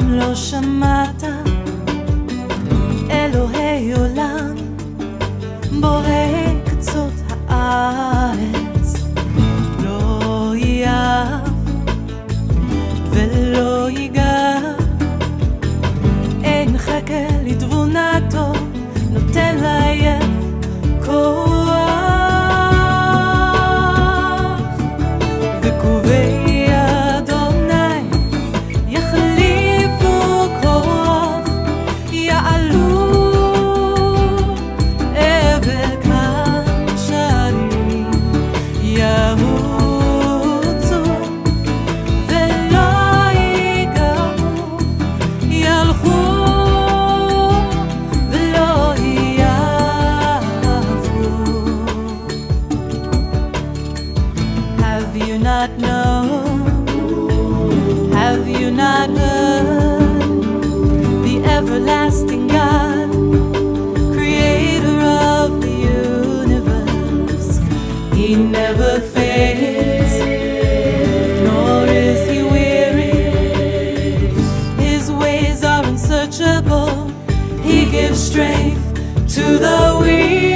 אם לא שמעת, אלוהי עולם, בורא he never fails, nor is he weary. His ways are unsearchable, he gives strength to the weak.